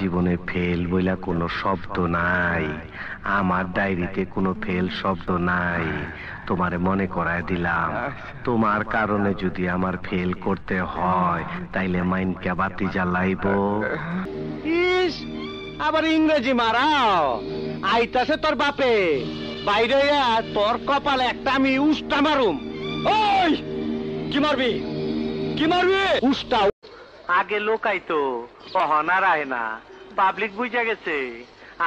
জীবনে ফেল বইলা কোনো শব্দ নাই। আমার ডায়েরিতে কোনো ফেল শব্দ নাই। তোমারে মনে করায় দিলাম, তোমার কারণে যদি আমার ফেল করতে হয়, তাইলে মাইনকে বাতি জ্বালাইব। ইস, আবার ইংরেজি মারাও। আইতাছে তোর বাপে। বাইরে তোর কপালে একটা আমি উষ্টা মারুম। ওই, কি মারবি? কি মারবি? উষ্টা আগে লোকাইতো অহনার আয় না। পাবলিক বুঝা গেছে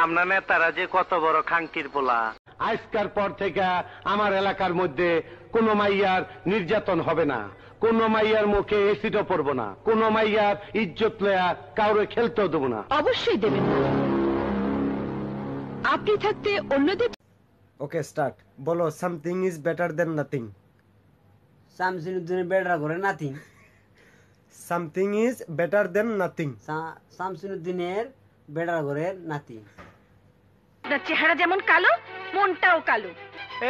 আমরা নেতারা যে কত বড় খাঙ্কির পোলা। আজকার পর থেকে আমার এলাকার মধ্যে কোন মাইয়ার নির্যাতন হবে না। কোন মাইয়ার মুখে এসিডও পড়ব না। কোন মাইয়ার ইজ্জত লয়া কাউরে খেলতেও দেবো না। অবশ্যই দেবেন আপনি থাকতে অন্যদের ওকে স্টার্ট। বলো something is better than nothing. শামসিনুদ্দিনের বেড়া করে নাতি something is better than nothing শামসিনুদ্দিনের বেড়া করে নাতি আপনার চেহারা যেমন কালো মনটাও কালো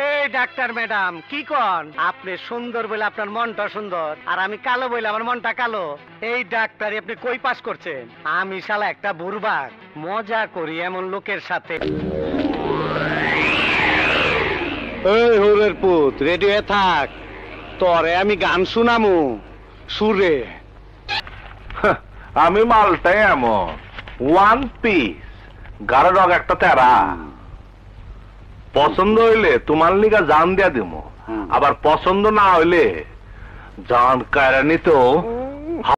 এই ডাক্তার ম্যাডাম কি কন? আপনি সুন্দর বলে আপনার মনটা সুন্দর আর আমি কালো বলে আমার মনটা কালো। এই ডাক্তারি আপনি কই পাস করছেন? আমি শালা একটা বুরবাক মজা করি এমন লোকের সাথে। এই হুরের পুত রেডি হয়ে থাক। তরে আমি গান শুনামু। সুরে। আমি মালটাই এমন। ওয়ান পিস গাড়ো ডগ একটা তেরা। পছন্দ হইলে তোমার লিগা জান দিয়া দিমু। আবার পছন্দ না হইলে জান কায়রা নিতেও